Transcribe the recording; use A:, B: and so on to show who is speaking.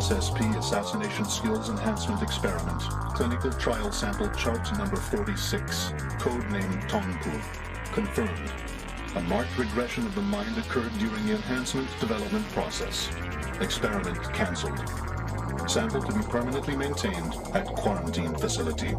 A: SSP Assassination Skills Enhancement Experiment. Clinical Trial Sample Chart Number 46. Codename Tongpu. Confirmed. A marked regression of the mind occurred during the enhancement development process. Experiment cancelled. Sample to be permanently maintained at quarantine facility.